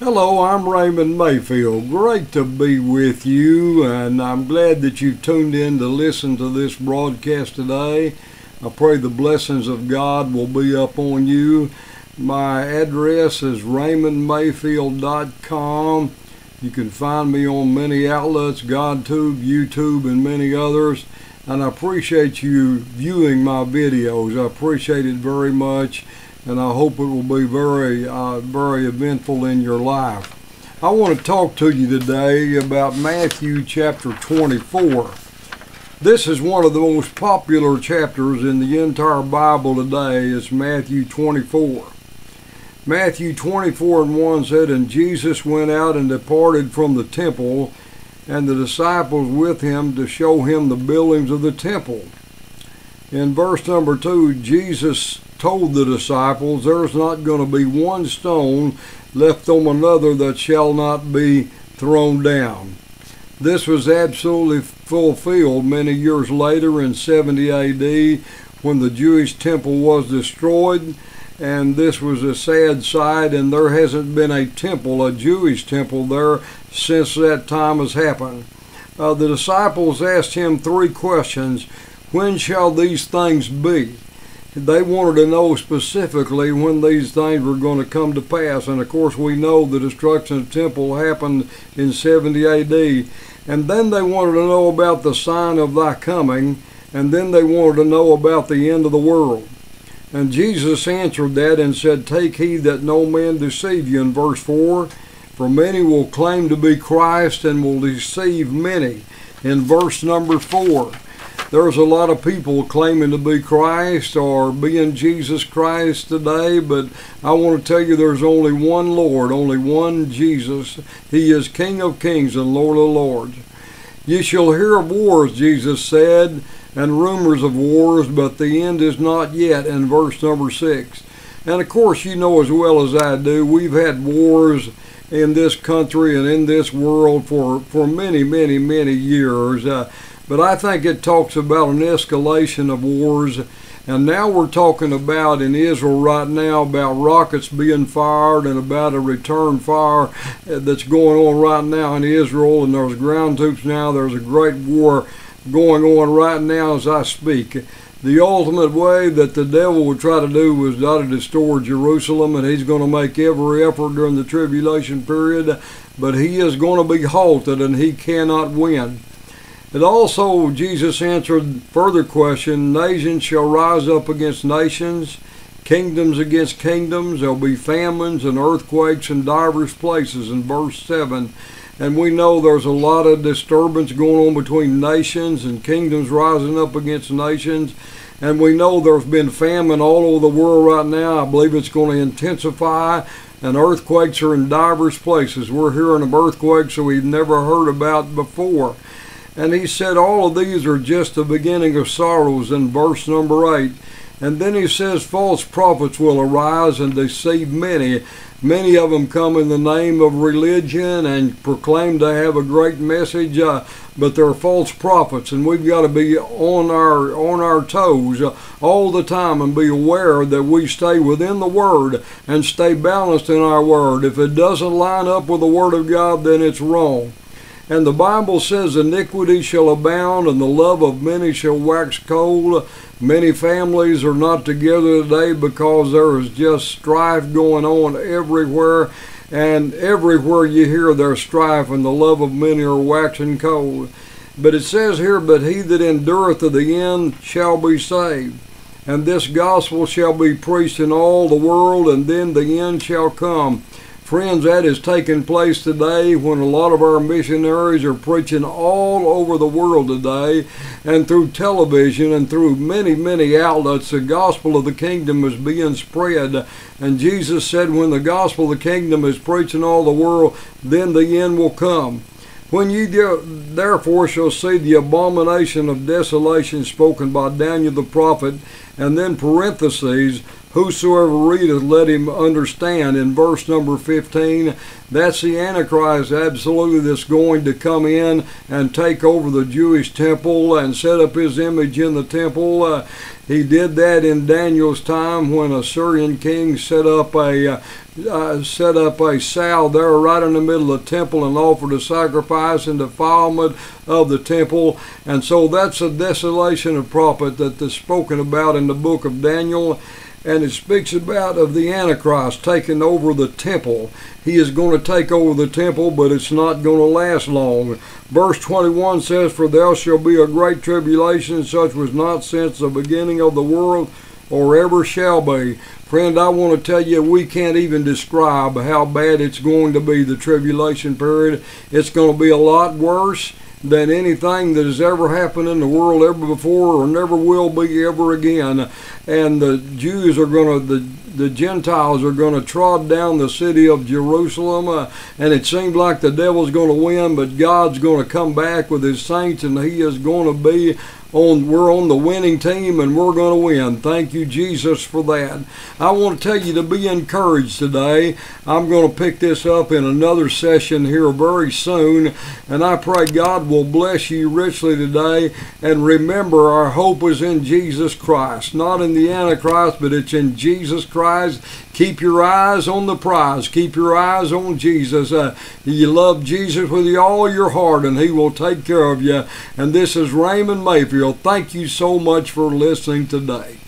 Hello, I'm Raymond Mayfield. Great to be with you, and I'm glad that you've tuned in to listen to this broadcast today. I pray the blessings of God will be up on you. My address is raymondmayfield.com. You can find me on many outlets, GodTube, YouTube, and many others. And I appreciate you viewing my videos. I appreciate it very much and I hope it will be very, uh, very eventful in your life. I want to talk to you today about Matthew chapter 24. This is one of the most popular chapters in the entire Bible today. is Matthew 24. Matthew 24 and 1 said, And Jesus went out and departed from the temple, and the disciples with him to show him the buildings of the temple. In verse number 2, Jesus told the disciples, There's not going to be one stone left on another that shall not be thrown down. This was absolutely fulfilled many years later in 70 AD when the Jewish temple was destroyed. And this was a sad sight, and there hasn't been a temple, a Jewish temple there, since that time has happened. Uh, the disciples asked him three questions When shall these things be? They wanted to know specifically when these things were going to come to pass. And of course, we know the destruction of the temple happened in 70 AD. And then they wanted to know about the sign of thy coming. And then they wanted to know about the end of the world. And Jesus answered that and said, Take heed that no man deceive you, in verse 4. For many will claim to be Christ and will deceive many, in verse number 4 there's a lot of people claiming to be Christ or being Jesus Christ today, but I want to tell you there's only one Lord, only one Jesus. He is King of kings and Lord of lords. You shall hear of wars, Jesus said, and rumors of wars, but the end is not yet, in verse number 6. And of course, you know as well as I do, we've had wars in this country and in this world for, for many, many, many years. Uh, but I think it talks about an escalation of wars. And now we're talking about in Israel right now about rockets being fired and about a return fire that's going on right now in Israel. And there's ground troops now. There's a great war going on right now as I speak. The ultimate way that the devil would try to do try to destroy Jerusalem, and he's going to make every effort during the tribulation period, but he is going to be halted and he cannot win. And also, Jesus answered further question nations shall rise up against nations, kingdoms against kingdoms. There'll be famines and earthquakes in divers places in verse 7. And we know there's a lot of disturbance going on between nations and kingdoms rising up against nations. And we know there's been famine all over the world right now. I believe it's going to intensify. And earthquakes are in divers places. We're hearing of earthquakes that we've never heard about before. And he said, All of these are just the beginning of sorrows in verse number 8. And then he says, False prophets will arise and deceive many. Many of them come in the name of religion and proclaim to have a great message, uh, but they're false prophets, and we've got to be on our on our toes uh, all the time and be aware that we stay within the Word and stay balanced in our Word. If it doesn't line up with the Word of God, then it's wrong. And the Bible says, Iniquity shall abound, and the love of many shall wax cold. Many families are not together today because there is just strife going on everywhere. And everywhere you hear there's strife, and the love of many are waxing cold. But it says here, But he that endureth to the end shall be saved. And this gospel shall be preached in all the world, and then the end shall come. Friends, that is taking place today when a lot of our missionaries are preaching all over the world today and through television and through many, many outlets. The gospel of the kingdom is being spread. And Jesus said, when the gospel of the kingdom is preached in all the world, then the end will come. When ye therefore shall see the abomination of desolation spoken by Daniel the prophet, and then parentheses, whosoever readeth, let him understand. In verse number 15, that's the Antichrist absolutely that's going to come in and take over the Jewish temple and set up his image in the temple. Uh, he did that in Daniel's time when a Syrian king set up a uh, uh, set up a sow there right in the middle of the temple and offered a sacrifice and defilement of the temple. And so that's a desolation of prophet that is spoken about in the book of Daniel and it speaks about of the Antichrist taking over the temple. He is going to take over the temple, but it's not going to last long. Verse 21 says, For there shall be a great tribulation, such was not since the beginning of the world, or ever shall be. Friend, I want to tell you, we can't even describe how bad it's going to be, the tribulation period. It's going to be a lot worse than anything that has ever happened in the world ever before or never will be ever again. And the Jews are going to, the, the Gentiles are going to trod down the city of Jerusalem. Uh, and it seems like the devil's going to win, but God's going to come back with his saints and he is going to be on we're on the winning team and we're going to win. Thank you Jesus for that. I want to tell you to be encouraged today. I'm going to pick this up in another session here very soon and I pray God will bless you richly today and remember our hope is in Jesus Christ, not in the Antichrist, but it's in Jesus Christ. Keep your eyes on the prize. Keep your eyes on Jesus. Uh, you love Jesus with all your heart, and He will take care of you. And this is Raymond Mayfield. Thank you so much for listening today.